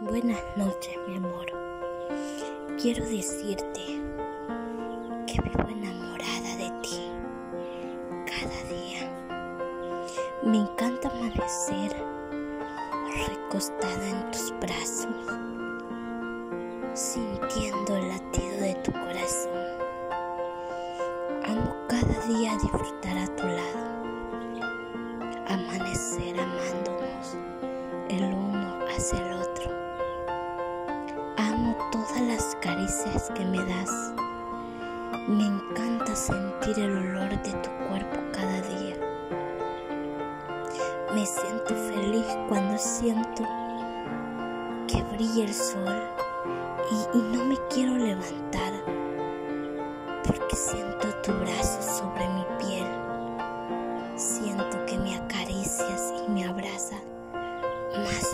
Buenas noches, mi amor. Quiero decirte que vivo enamorada de ti cada día. Me encanta amanecer recostada en tus brazos, sintiendo el latido de tu corazón. Amo cada día disfrutar a tu lado, amanecer amándonos el uno hacia el otro. caricias que me das. Me encanta sentir el olor de tu cuerpo cada día. Me siento feliz cuando siento que brilla el sol y, no me quiero levantar porque siento tu brazo sobre mi piel. Siento que me acaricias y me abraza más